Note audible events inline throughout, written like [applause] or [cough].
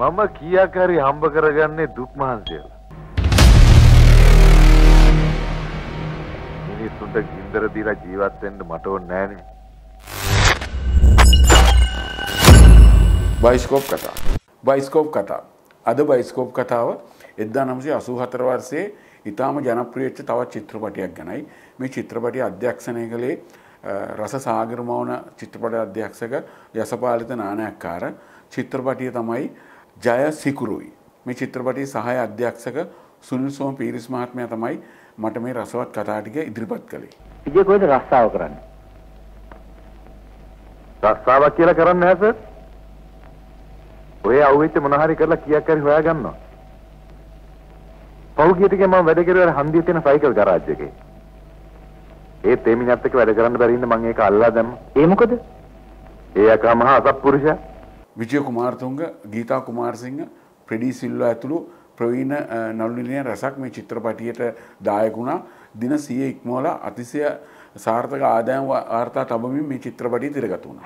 මම කීයක් හරි හම්බ කරගන්නේ දුක් මහන්සියල. මිනිස්සුන්ට ගින්දර දීලා ජීවත් වෙන්න මට ඕනේ නෑනේ. බයිස්කෝප් කතා. බයිස්කෝප් කතා. අද බයිස්කෝප් කතාව එදදා නමසේ අසූ හතර වර්සයේ ඉතාම ජනප්‍රියච්ච තවත් චිත්‍රපටයක් ගැනයි මේ චිත්‍රපටය අධ්‍යක්ෂණය කළේ රස සාගරමවන චිත්‍රපට අධ්‍යක්ෂක යසපාලිත නානයක්කාර චිත්‍රපටිය තමයි ජය සිකුරුයි. මේ චිත්‍රපටයේ සහය අධ්‍යක්ෂක සුනිල් සෝම පීරිස් මහත්මයා තමයි මට මේ රසවත් කතා ටික ඉදිරිපත් කළේ. විජය කොහෙද රස්සාව කරන්නේ? රස්සාවක් කියලා කරන්නේ නැහැ සර්. ඔය අවුෙච්ච මොන හරි කරලා කීයක් හරි හොයා ගන්නවා. පහුගිය ටිකේ මම වැඩ කරුවේ හන්දියේ තියෙන සයිකල් ගරාජ් එකේ. ඒත් ඒ මිනිහත් එක්ක වැඩ කරන්න බැරි ඉන්න මම ඒක අල්ලා දැම්මා. ඒ මොකද? ඒ අකා මහා අසත්පුරුෂයා. විජය කුමාරතුංග, ගීතා කුමාරසිංහ, ප්‍රෙඩී සිල්වා ඇතුළු ප්‍රවීණ නළුනිලියන් රසක් මේ චිත්‍රපටියට දායක වුණා. දින 100 ඉක්මවලා අතිශය සාර්ථක ආදායම් වාර්තා තබමින් මේ චිත්‍රපටිය තිරගත වුණා.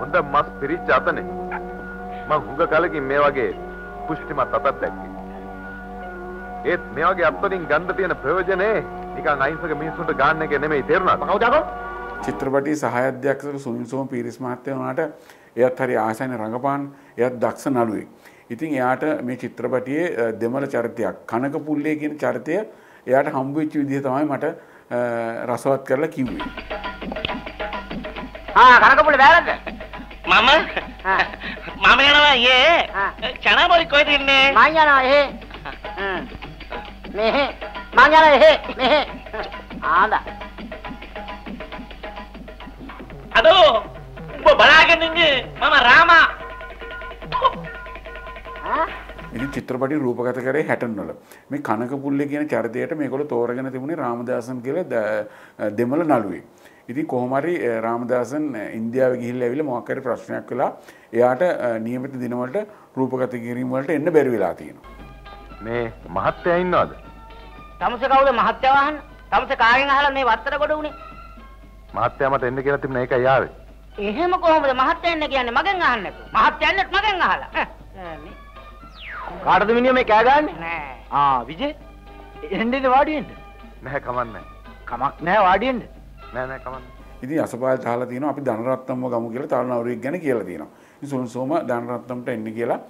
හොඳ මස් පිරිච්ච අතනේ. මම හුඟ කලකින් මේ වගේ පුෂ්ටිමත් අතක් දැක්කේ. ඒත් මේ වගේ අත්වලින් ගන්න තියෙන ප්‍රයෝජනේ නිකන් අහිංසක මිනිස්සුන්ට ගන්න එක නෙමෙයි තේරුණාද? කවුද අකෝ? චිත්‍රපටයේ සහාය අධ්‍යක්ෂක සුනිල් සෝම පීරිස් මහත්තයා වුණාට එයත් හරි ආසයින රඟපාන එයත් දක්ෂ නළුවෙක්. ඉතින් එයාට මේ චිත්‍රපටියේ දෙමළ චරිතයක් කනක පුල්ලේ කියන චරිතය එයාට හම්බ වෙච්ච විදිහ තමයි මට රසවත් කරලා කිව්වේ. ආ කනක පුල්ලේ බෑරද? මම මම යනවා ඊයේ චනාබෝලි කොහෙද ඉන්නේ මං යනවා එහෙ. මෙහෙ. මං යනවා එහෙ. මෙහෙ. ආන්දා. ඉන්නේ මම රාමා ඉතින් චිත්‍රපටි රූපගත කරේ හැටන් වල. මේ කනක පුල්ලේ කියන චරිතයට මේගොල්ලෝ තෝරගෙන තිබුණේ රාමදාසන් කියලා දෙමළ නළුවෙක්. ඉතින් කොහොම හරි රාමදාසන් ඉන්දියාවේ ගිහිල්ලා ඇවිල්ලා මොකක් හරි ප්‍රශ්නයක් වෙලා එයාට නියමිත දිනවලට රූපගත කිරීම වලට එන්න බැරි වෙලා තියෙනවා. මේ මහත්තයා ඉන්නවද? තමුස කවුද මහත්තයා වහන්න? තමුස කාගෙන් අහලා මේ වත්තර ගොඩ උනේ? මහත්තයා මට එන්න කියලා තිබුණා ඒකයි ආවේ. එහෙම කොහොමද මහත්තයා එන්න කියන්නේ මගෙන් අහන්නේ? මහත්තයා එන්නත් මගෙන් අහලා. කාටද මිනිහ මේ කෑ ගහන්නේ? නෑ. ආ විජේ එන්නේ වාඩි වෙන්න. නැහැ කමන්නේ. කමක් නැහැ වාඩි වෙන්න. නෑ නෑ කමන්නේ. ඉතින් අසපාල් තහලා තියෙනවා අපි ධනරත්නම්ව ගමු කියලා තරුණවරුෙක් ගැන කියලා තියෙනවා. ඉතින් සුනිල් සෝම ධනරත්නම්ට එන්න කියලා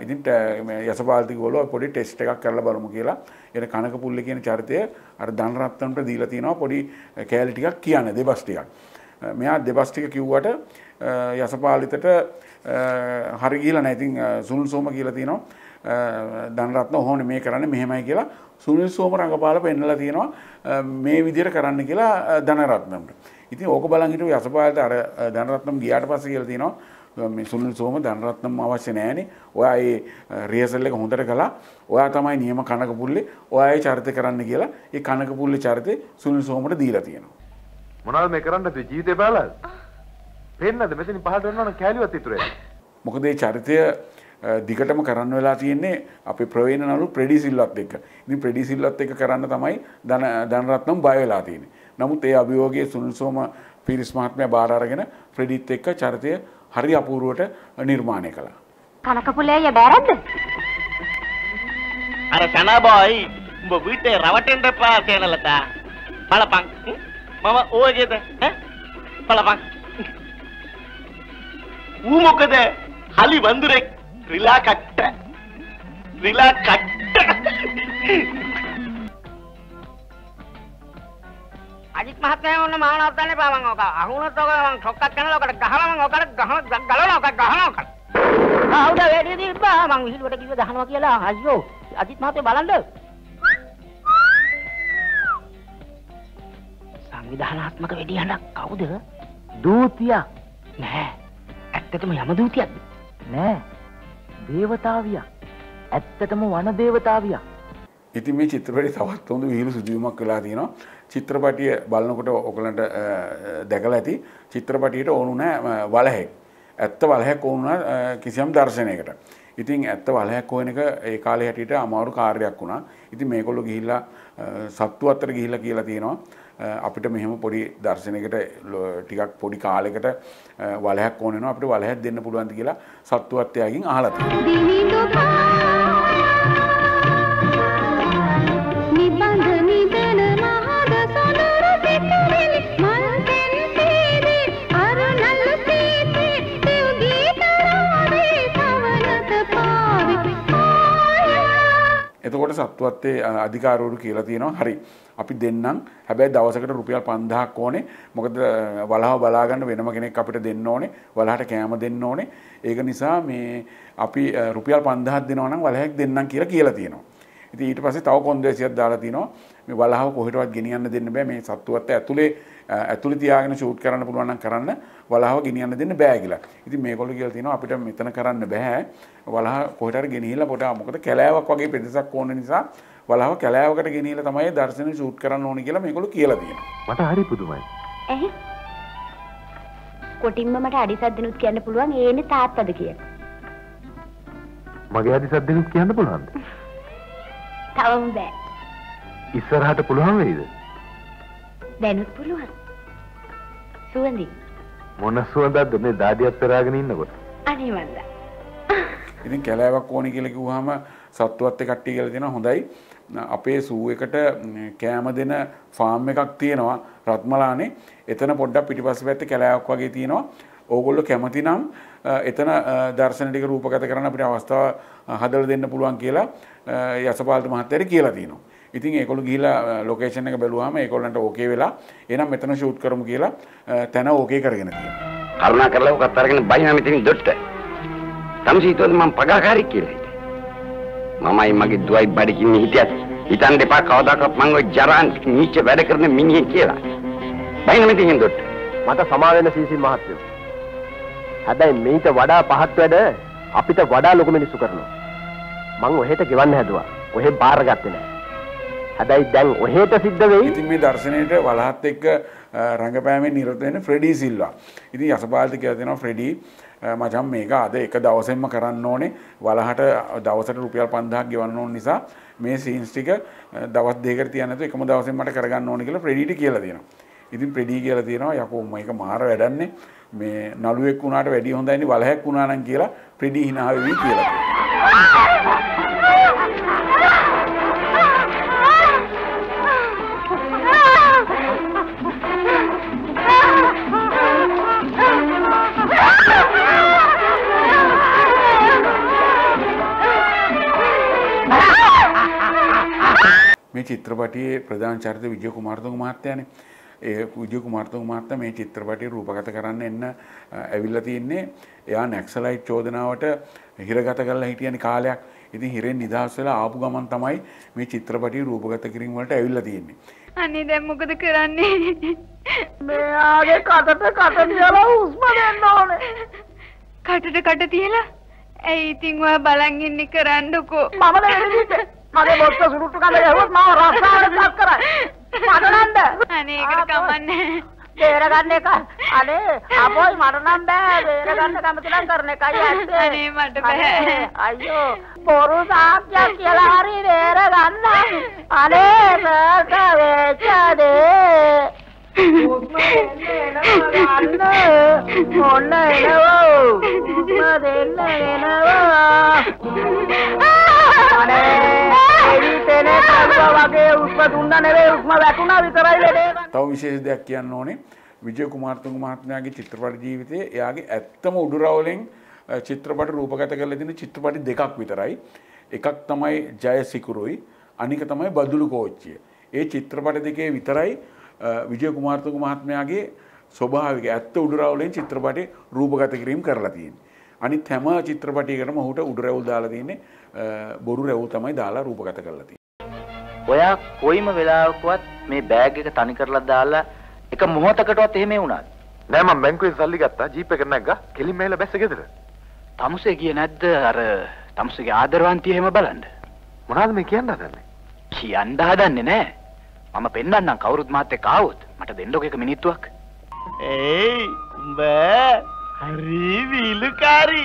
ඉතින් ට- මේ යසපාල්ති ගෝලෝ පොඩි ටෙස්ට් එකක් කරලා බලමු කියලා. එන කනක පුල්ල කියන චරිතය අර ධනරත්නම්ට දීලා තියෙනවා පොඩි කෑලි ටිකක් කියන්න දෙබස් ටිකක්. අ, මෙයා දෙබස් ටික කිව්වට අ, යසපාලිතට අ, හරි ගිහිලා නැහැ. ඉතින් අ, සුනිල් සෝම කියලා තියෙනවා අ, ධනරත්න ඕනේ මේ කරන්නේ මෙහෙමයි කියලා සුනිල් සෝම රංගපාල පෙන්නලා තියෙනවා අ, මේ විදිහට කරන්න කියලා අ, ධනරත්නම්ට. ඉතින් ඕක බලන් හිටපු යසපාලට අර අ, ධනරත්නම් ගියාට පස්සේ කියලා තියෙනවා මේ සුනිල් සෝම ධනරත්නම් අවශ්‍ය නැහැනේ. ඔයා ඒ රියසල් එක හොඳට කළා. ඔයා තමයි නියම කනක පුල්ලේ. ඔයා ඒ චරිත කරන්න කියලා ඒ කනක පුල්ලේ චරිතේ සුනිල් සෝමට දීලා තියෙනවා. මොනවද මේ කරන්න තියෙන්නේ ජීවිතේ බලලාද? පෙන්නද මෙතනින් පහට යනවා නම් කැලියවත් ඉතුරු වෙන්නේ. මොකද ඒ චරිතය අ, දිගටම කරන්න වෙලා තියෙන්නේ අපේ ප්‍රවීණ නළු ප්‍රෙඩි සිල්වත් එක්ක. ඉතින් ප්‍රෙඩි සිල්වත් එක්ක කරන්න තමයි ධන ධනරත්නම් බය වෙලා තියෙන්නේ. නමුත් ඒ අභියෝගයේ සුනිල් සෝම පීරිස් මහත්මයා බාර අරගෙන ප්‍රෙඩිත් එක්ක චරිතය හරි අපූර්වට නිර්මාණය කළා. කනක පුලේ බෑරද්ද? අර චනාබෝයි උඹ வீட்டை රවටෙන්න එපා සේනලතා බලපන් හ්ම්? මම ඕගේද ඈ? බලපන් ඌ මොකද? හලි වඳුරෙක් රිලා කට්ට. රිලා කට්ට. අජිත් මහත්තයා ඔන්න මාව නවත්තන්න එපා මං ඔක අහුනොත් ඔක මං ෂොක්ක් කරනවා ඔකට ගහලා මං ඔකට ගහන ගලනවා ඔකට ගහනවා ඔකට. ආවුද වැඩි දීපා මං විහිළුවට කිව්ව ගහනවා කියලා. අයියෝ අජිත් මහත්තයා බලන්න සංවිධානාත්මක වෙඩිහඬක් කවුද දූතියක් නෑ ඇත්තටම යම දූතියක්ද නෑ. දේවතාවියක්. ඇත්තටම වන දේවතාවියක්. ඉතින් මේ චිත්‍රපටයේ තවත් හොඳ විහිළු සිදුවීමක් වෙලා තියෙනවා. චිත්‍රපටිය බලනකොට ඔයගලන්ට දැකලා ඇති චිත්‍රපටියට ඕනු නැහැ වලහෙක්. ඇත්ත වලහෙක් ඕනු නැහැ කිසියම් දර්ශනයකට. ඉතින් ඇත්ත වලයක් හොයන එක ඒ කාලේ හැටියට අමාරු කාර්යයක් වුණා. ඉතින් මේගොල්ලෝ ගිහිල්ලා අ, සත්තු අතර ගිහිල්ලා කියලා තියෙනවා අ, අපිට මෙහෙම පොඩි දර්ශනයකට ලො- ටිකක් පොඩි කාලයකට අ, වලයක් ඕන වෙනවා අපිට වලයක් දෙන්න පුළුවන්ද කියලා සත්තු අත්යාගෙන් අහලා තියෙනවා. එතකොට සත්වත්තේ අධිකාරවරු කියලා තියෙනවා. හරි. අපි දෙන්නම්. හැබැයි දවසකට රුපියල් 5000ක් ඕනේ. මොකද අ, වලහව බලාගන්න වෙනම කෙනෙක් අපිට දෙන්න ඕනේ. වලහට කෑම දෙන්න ඕනේ. ඒක නිසා මේ අපි අ, රුපියල් 5000ක් දෙනවා නම් වලහයක් දෙන්නම් කියලා කියලා තියෙනවා. ඉතින් ඊට පස්සේ තව කොන්දේසියක් දාලා තිනවා. මේ වලහව කොහෙටවත් ගෙනියන්න දෙන්න බෑ. මේ සත්තුවත් ඇතුලේ අ, ඇතුලේ තියාගෙන ෂූට් කරන්න පුළුවන් නම් කරන්න වලහව ගෙනියන්න දෙන්න බෑ කියලා. ඉතින් මේගොල්ලෝ කියලා තිනවා අපිට මෙතන කරන්න බෑ. වලහ කොහෙට හරි ගෙනිහිල්ලා පොඩ මොකද කැලෑවක් වගේ පෙදෙසක් ඕන නිසා වලහව කැලෑවකට ගෙනිහිල්ලා තමයි දර්ශන ෂූට් කරන්න ඕනේ කියලා මේගොල්ලෝ කියලා තියෙනවා. මට හරි පුදුමයි. ඇහි කොටින්ම මට අඩිසක් දෙනුත් කියන්න පුළුවන් ඒනේ තාත්තද කියලා. මගේ අදිසක් දෙනුත් කියන්න පුළුවන්ද? [laughs] තවම බෑ. ඉස්සරහට පුළුවන් වෙයිද? දැනුත් පුළුවන්. සුවඳි. මොන සුවඳක්ද මේ දාඩියක් පෙරාගෙන ඉන්නකොට? අනේ මන්දා. ඉතින් කැලෑවක් ඕනේ කියලා කිව්වහම සත්තුවත් එක්ක කට්ටිය කියලා තියෙනවා හොඳයි. අපේ සූ එකට කෑම දෙන ෆාම් එකක් තියෙනවා රත්මලානේ. එතන පොඩ්ඩක් පිටිපස්ස පැත්තේ කැලෑවක් වගේ තියෙනවා. ඕගොල්ලෝ කැමති නම් එතන දර්ශන ටික රූපගත කරන්න අපිට අවස්ථාව හදලා දෙන්න පුළුවන් කියලා යසපාලට මහත්තයාට කියලා තියෙනවා. ඉතින් ඒගොල්ලෝ ගිහිලා ලොකේෂන් එක බැලුවාම ඒගොල්ලන්ට ඕකේ වෙලා එහෙනම් මෙතන ෂූට් කරමු කියලා තැන ඕකේ කරගෙන තියෙනවා. කරුණා කරලා ඔකත් අරගෙන බයිනා මෙතනින් දොට්ට. තමසීතෝද මම පගාකාරී කියලා හිතේ. මමයි මගේ දුවයි බඩකින් හිටියත් හිතන් දෙපා කවදාකවත් මං ඔය ජරාන් නීච වැඩ කරන මිනිහෙක් කියලා. බයිනා මෙතනින් දොට්ට. මට සමා වෙන සීසි මහත්තයෝ. හැබැයි මීට වඩා පහත් වැඩ අපිට වඩා ලොකු මිනිස්සු කරනවා. මං ඔහෙට ගෙවන්න හැදුවා. ඔහෙ බාරගත්තේ නෑ. හැබැයි දැන් ඔහෙට සිද්ධ වෙයි ඉතින් මේ දර්ශනයට වලහත් එක්ක අ, රංගපෑමෙන් නිරත වෙන ෆ්‍රෙඩී සිල්වා. ඉතින් යසපාලට කියලා දෙනවා ෆ්‍රෙඩී අ, මචං මේක අද එක දවසෙන්ම කරන්න ඕනේ. වලහට දවසට රුපියල් 5000ක් ගෙවන්න ඕන නිසා මේ සීන්ස් ටික අ, දවස් දෙකකට තියන්න නැතුව එකම දවසෙන් මට කරගන්න ඕනේ කියලා ෆ්‍රෙඩීට කියලා දෙනවා. ඉතින් ෆ්‍රෙඩී කියලා තියෙනවා යකෝ මේක මාර වැඩන්නේ. මේ නළුවෙක් වුණාට වැඩිය හොඳයිනේ වලහයක් වුණා නම් කියලා ෆ්‍රෙඩී hina වෙවි කියලා මේ චිත්‍රපටයේ ප්‍රධාන චරිත විජය කුමාරතුංග මහත්තයානේ. ඒ විජය කුමාරතුංග මහත්තයා මේ චිත්‍රපටය රූපගත කරන්න එන්න ඇවිල්ලා තින්නේ. එයා නැක්සලයිට් චෝදනාවට හිරගත කරලා හිටියනේ කාලයක්. ඉතින් හිරෙන් නිදහස් වෙලා ආපු ගමන් තමයි මේ චිත්‍රපටය රූපගත කිරීම වලට ඇවිල්ලා තියෙන්නේ. අනේ දැන් මොකද කරන්නේ? මෙයාගේ කටට කට තියලා හුස්ම දෙන්න ඕනේ. කටට කට තියලා ඇයි ඉතින් ඔයා බලන් ඉන්නේ කරන්නකෝ. මම නෙවෙයි මගේ බොස්ස සුරුට්ටු කඳ ගැහුවොත් මාව රස්සාවට ලක් කරයි. මට නන්ද? අනේ ඒකට කමන්නේ. බේරගන්න එක. අනේ අපෝයි මට නම් බෑ බේරගන්න කැමති නම් කරන එකයි ඇත්තේ. අනේ මට බෑ. අනේ, අයියෝ බොරු සාක්ෂියක් කියලා හරි බේරගන්න. අනේ සර්ක වෙච්චදේ. හුස්ම දෙන්න එනවා ගන්න. ඔන්න එනවා. හුස්ම දෙන්න එනවා. [laughs] අනේ එවිටනේ කවුවා වගේ උස්ම දුන්න නෙවෙයි උස්ම වැටුණා විතරයි ලෙඩේ ගන්න. තව විශේෂ දෙයක් කියන්න ඕනේ විජය කුමාරතුංග මහත්මයාගේ චිත්‍රපට ජීවිතයේ එයාගේ ඇත්තම උඩුරවලෙන් අ, චිත්‍රපට රූපගත කරලා තියෙන චිත්‍රපට දෙකක් විතරයි. එකක් තමයි ජය සිකුරුයි අනික තමයි බදුලු කෝච්චිය. ඒ චිත්‍රපට දෙකේ විතරයි අ, විජය කුමාරතුංග මහත්මයාගේ ස්වභාවික ඇත්ත උඩුරවලෙන් චිත්‍රපටේ රූපගත කිරීම කරලා තියෙන්නේ. අනිත් හැම චිත්‍රපටයකටම ඔහුට උඩු රැවුල් දාලා තියෙන්නේ අ, බොරු රැවුල් තමයි දාලා රූපගත කරලා තියෙන්නේ. ඔයා කොයිම වෙලාවකවත් මේ බෑග් එක තනි කරලා දාලා එක මොහොතකටවත් එහෙම වුණාද? නෑ මම බැංකුවෙන් සල්ලි ගත්තා ජීප් එක නැග්ගා කෙලින්ම ඇවිල්ලා බැස්ස ගෙදර. තමුසේ ගියේ නැද්ද අර තමුසේගේ ආදරවන්තිය එහෙම බලන්න? මොනවද මේ කියන්න හදන්නේ? කියන්න හදන්නේ නැහැ. මම පෙන්වන්නම් කවුරුත් මාත් එක්ක ආවොත් මට දෙන්නකො එක මිනිත්තුවක්. ඒයි උඹ හරි විලුකාරි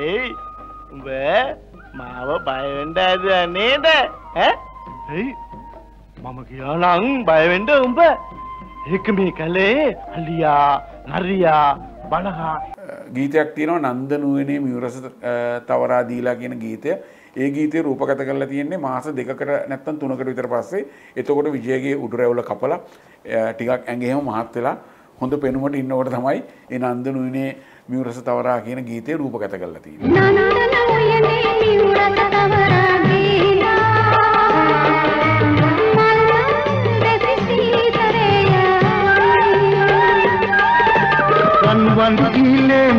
ඒයි උඹ මාව බයවෙන්ඩ ඇද නේද ඈ? ඇයි මම කියනං බයවෙන්ඩ උඹ ඒක මේ කළේ අලියා නරියා බලහා ගීතයක් තියෙනවා නන්දනුවනේ මියුරස තවරා දීලා කියන ගීතය. ඒ ගීතය රූපගත කරලා තියෙන්නේ මාස දෙකකට නැත්තම් තුනකට විතර පස්සේ. එතකොට විජයගේ උඩරැවුල කපලා ටිකක් ඇඟ එහෙම මහත් වෙලා හොඳ පෙනුමට ඉන්නකොට තමයි ඒ නන්දනුවනේ මියුරස තවරා කියන ගීතය රූපගත කරලා තියෙන්නේ.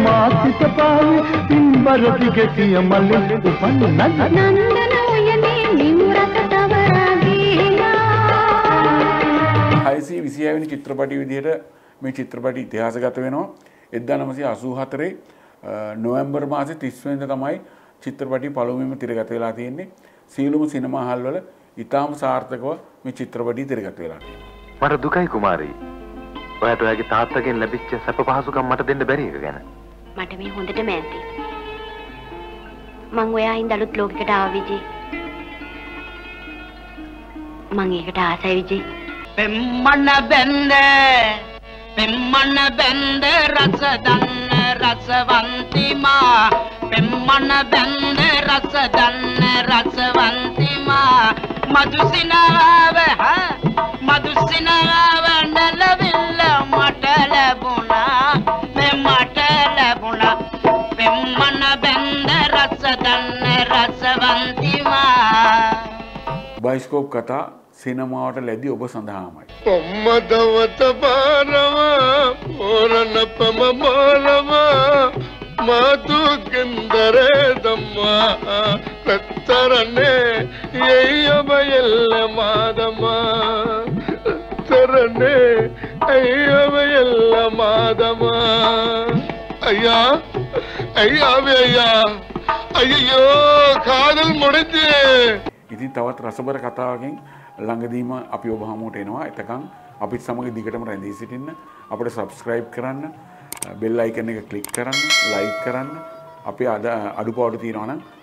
මාසිත පාවි පින්බර දිගතිය මල්ලෙ උපන් නන්ද නන්දන හයිසී විසියාවනි චිත්‍රපටි විදිහට මේ චිත්‍රපටි ඉතිහාසගත වෙනවා එදදා නමසි අසූ හතරේ නොවම්බර් මාසෙ තිස්වෙන්ද තමයි චිත්‍රපටි පළමුවම තිරගත වෙලා තියෙන්නේ සීලුම සිනමාහල්වල ඉතාම සාර්ථකව මේ චිත්‍රපටි තිරගත වෙලා තියෙනවා. මට දුකයි කුමාරී. ඔයාට ඔයාගේ තාත්තගෙන් ලැබිච්ච සැප පහසුකම් මට දෙන්න බැරි එක ගැන. මට මේ හොඳටම ඇති. මං ඔයා හින්දා අලුත් ලෝකෙකට ආවා විජේ. මං ඒකට ආසයි විජේ. පෙම්මන බැන්ද පෙම්මන බැන්ද රස දන්න රසවන්තිමා පෙම්මන බැන්ද රස දන්න රසවන්තිමා මදුසිනාව මදුසිනාව නැලවිල්ල මට ලැබුණා මේ මට ලැබුණා පෙම්මන බැන්ද රස දන්න රසවන්තිමා බයිස්කෝප් කතා සිනමාවට ලැදි ඔබ සඳහාමයි. ඔම්මදවත පාරවා පෝරණපම බෝලවා මාතුගෙන්දරේ දම්මා පැත්තරන්නේ එයි ඔබයෙල්ල මාදමා තරන්නේ ඇයි ඔබයෙල්ල මාදමා ஐயா ஐயாவே ஐயா ஐயோ காதல் முடிஞ்சு ඉතින් තවත් රසබර කතාවකින් ළඟදීම අපි ඔබ හමුවට එනවා. එතකං අපිත් සමග දිගටම රැඳී සිටින්න අපට සබස්ක්‍රයිබ් කරන්න බෙල් අයිකන එක කලික් කරන්න ලයික් කරන්න. අපේ අද අඩුපාඩු තියෙනවනම්